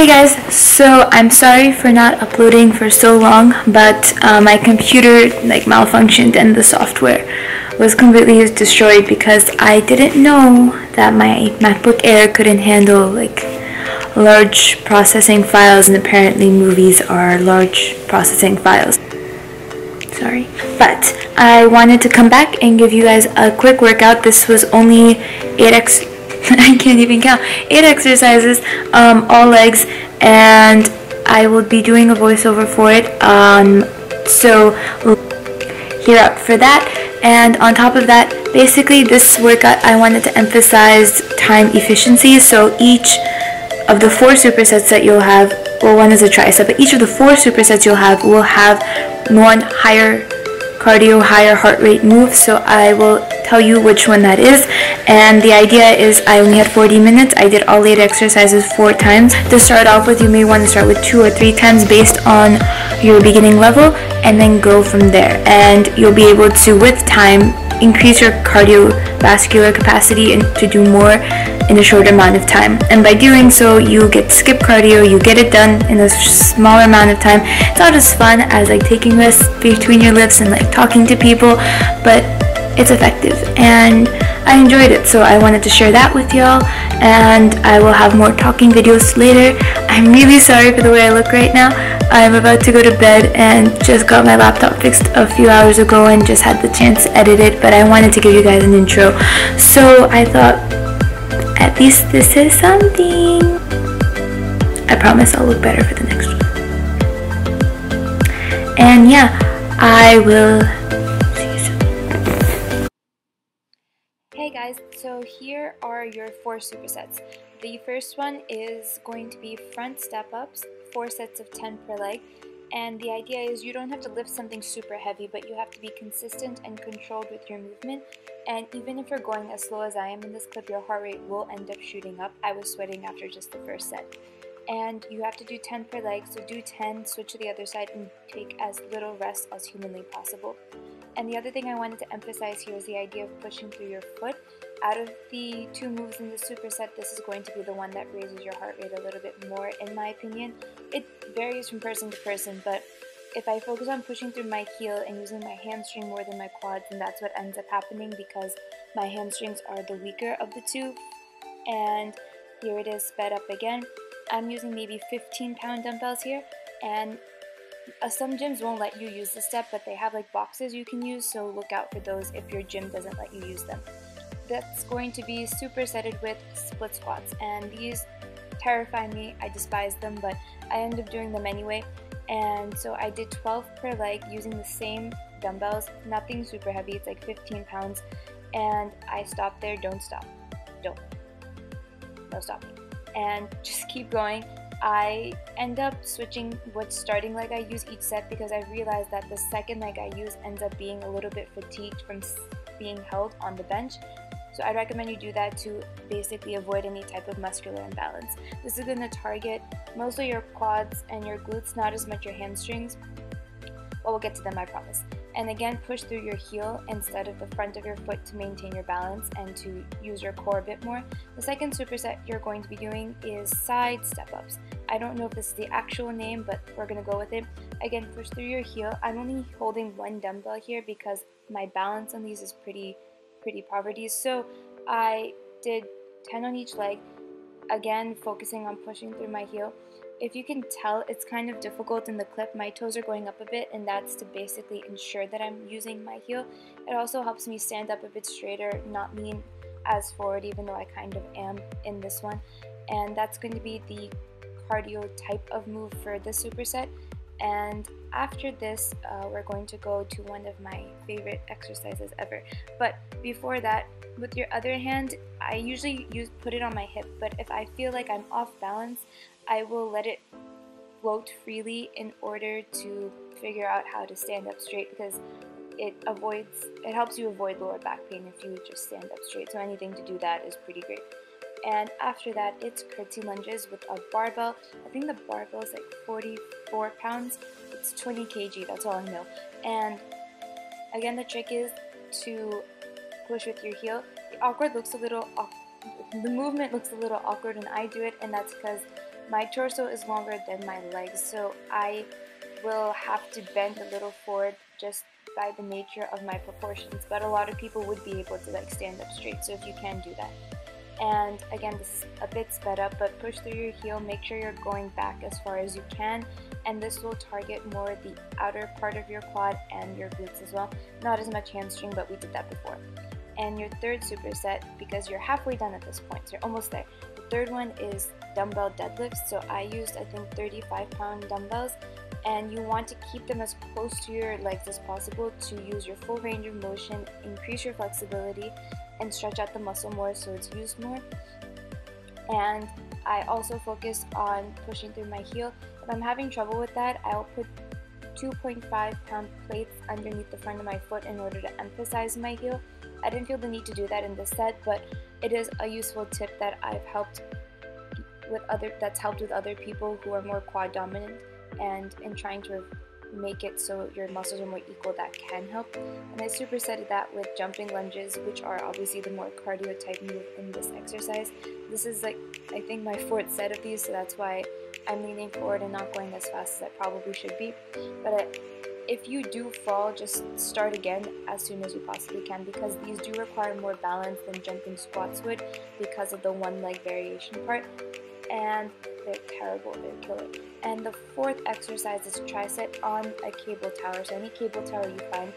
Hey guys, so I'm sorry for not uploading for so long, but uh, my computer like malfunctioned and the software was completely destroyed because I didn't know that my MacBook Air couldn't handle like large processing files and apparently movies are large processing files. Sorry. But I wanted to come back and give you guys a quick workout. This was only 8x I can't even count. Eight exercises, um, all legs, and I will be doing a voiceover for it. Um, so here up for that. And on top of that, basically this workout I wanted to emphasize time efficiency. So each of the four supersets that you'll have, well one is a tri-set, but each of the four supersets you'll have will have one higher cardio, higher heart rate move. So I will tell you which one that is. And the idea is I only had 40 minutes. I did all eight exercises four times. To start off with, you may want to start with two or three times based on your beginning level and then go from there. And you'll be able to, with time, increase your cardiovascular capacity and to do more in a short amount of time. And by doing so, you get skip cardio, you get it done in a smaller amount of time. It's not as fun as like taking risks between your lifts and like talking to people, but it's effective and I enjoyed it so I wanted to share that with y'all and I will have more talking videos later. I'm really sorry for the way I look right now. I'm about to go to bed and just got my laptop fixed a few hours ago and just had the chance to edit it but I wanted to give you guys an intro. So I thought at least this is something. I promise I'll look better for the next one. And yeah, I will Hey guys, so here are your four supersets. The first one is going to be front step ups, four sets of 10 per leg. And the idea is you don't have to lift something super heavy, but you have to be consistent and controlled with your movement. And even if you're going as slow as I am in this clip, your heart rate will end up shooting up. I was sweating after just the first set. And you have to do 10 per leg, so do 10, switch to the other side, and take as little rest as humanly possible. And the other thing I wanted to emphasize here is the idea of pushing through your foot. Out of the two moves in the superset, this is going to be the one that raises your heart rate a little bit more, in my opinion. It varies from person to person, but if I focus on pushing through my heel and using my hamstring more than my quads, then that's what ends up happening because my hamstrings are the weaker of the two. And here it is sped up again. I'm using maybe 15 pound dumbbells here, and uh, some gyms won't let you use the step, but they have like boxes you can use, so look out for those if your gym doesn't let you use them. That's going to be supersetted with split squats, and these terrify me. I despise them, but I end up doing them anyway. And so I did 12 per leg using the same dumbbells, nothing super heavy, it's like 15 pounds. And I stopped there, don't stop. Don't. No stopping. And just keep going I end up switching what starting leg I use each set because I realized that the second leg I use ends up being a little bit fatigued from being held on the bench. So I'd recommend you do that to basically avoid any type of muscular imbalance. This is going to target mostly your quads and your glutes, not as much your hamstrings. But we'll get to them, I promise. And again, push through your heel instead of the front of your foot to maintain your balance and to use your core a bit more. The second superset you're going to be doing is side step ups. I don't know if this is the actual name, but we're gonna go with it. Again, push through your heel. I'm only holding one dumbbell here because my balance on these is pretty, pretty poverty. So I did 10 on each leg. Again, focusing on pushing through my heel. If you can tell, it's kind of difficult in the clip. My toes are going up a bit, and that's to basically ensure that I'm using my heel. It also helps me stand up a bit straighter, not lean as forward, even though I kind of am in this one. And that's going to be the cardio type of move for the superset. And after this, uh, we're going to go to one of my favorite exercises ever. But before that, with your other hand, I usually use put it on my hip, but if I feel like I'm off balance, I will let it float freely in order to figure out how to stand up straight because it avoids it helps you avoid lower back pain if you just stand up straight. So anything to do that is pretty great. And after that, it's curtsy lunges with a barbell. I think the barbell is like 44 pounds. It's 20 kg, that's all I know. And again, the trick is to push with your heel. The awkward looks a little, the movement looks a little awkward when I do it, and that's because my torso is longer than my legs, so I will have to bend a little forward just by the nature of my proportions. But a lot of people would be able to like stand up straight, so if you can do that. And again, this is a bit sped up, but push through your heel, make sure you're going back as far as you can, and this will target more the outer part of your quad and your glutes as well. Not as much hamstring, but we did that before. And your third superset, because you're halfway done at this point, so you're almost there. The third one is dumbbell deadlifts. So I used, I think, 35 pound dumbbells, and you want to keep them as close to your legs as possible to use your full range of motion, increase your flexibility, and stretch out the muscle more so it's used more. And I also focus on pushing through my heel. If I'm having trouble with that, I'll put 2.5 pound plates underneath the front of my foot in order to emphasize my heel. I didn't feel the need to do that in this set, but it is a useful tip that I've helped with other that's helped with other people who are more quad dominant and in trying to make it so your muscles are more equal that can help. And I supersetted that with jumping lunges, which are obviously the more cardio type move in this exercise. This is like, I think, my fourth set of these, so that's why I'm leaning forward and not going as fast as I probably should be. But I, if you do fall, just start again as soon as you possibly can because these do require more balance than jumping squats would because of the one leg variation part. And they're terrible, killer. And the fourth exercise is tri-set on a cable tower. So any cable tower you find,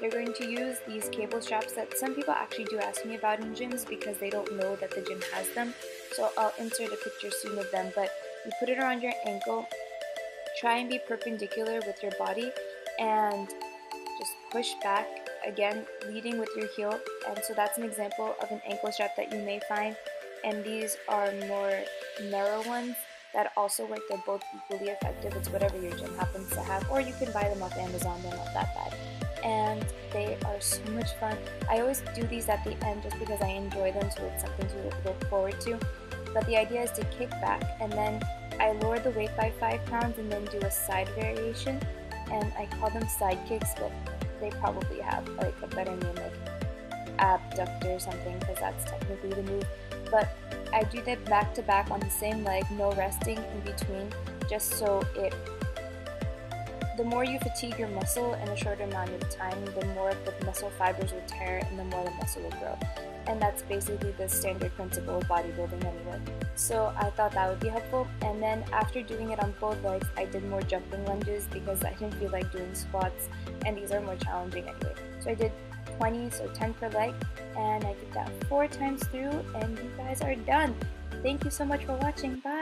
you're going to use these cable straps that some people actually do ask me about in gyms because they don't know that the gym has them. So I'll insert a picture soon of them, but you put it around your ankle, try and be perpendicular with your body and just push back again leading with your heel and so that's an example of an ankle strap that you may find and these are more narrow ones that also work. They're both equally effective. It's whatever your gym happens to have, or you can buy them off Amazon. They're not that bad, and they are so much fun. I always do these at the end just because I enjoy them, so it's something to look forward to. But the idea is to kick back, and then I lower the weight by five pounds, and then do a side variation. And I call them side kicks, but they probably have like a better name, like abductor or something, because that's technically the move but I do that back to back on the same leg, no resting in between, just so it the more you fatigue your muscle in a shorter amount of time, the more the muscle fibers will tear and the more the muscle will grow. And that's basically the standard principle of bodybuilding anyway. So I thought that would be helpful. And then after doing it on both legs, I did more jumping lunges because I didn't feel like doing squats and these are more challenging anyway. So I did 20, so 10 per leg, and I did that four times through, and you guys are done. Thank you so much for watching. Bye.